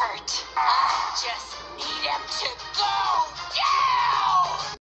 hurt. I just need him to!